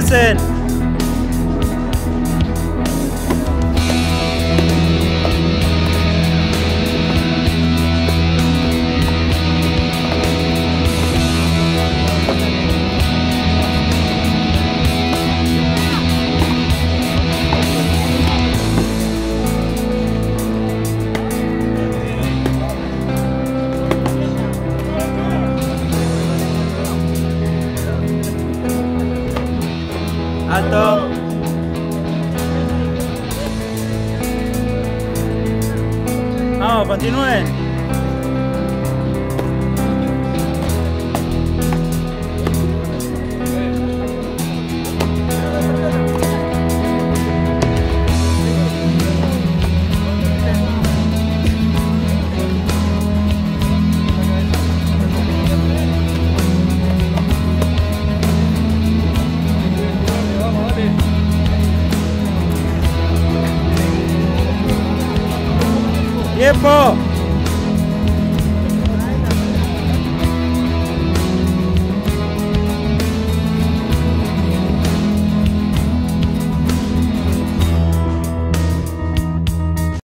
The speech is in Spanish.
Listen. Vamos, continúen. Tempo!